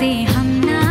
से हम ना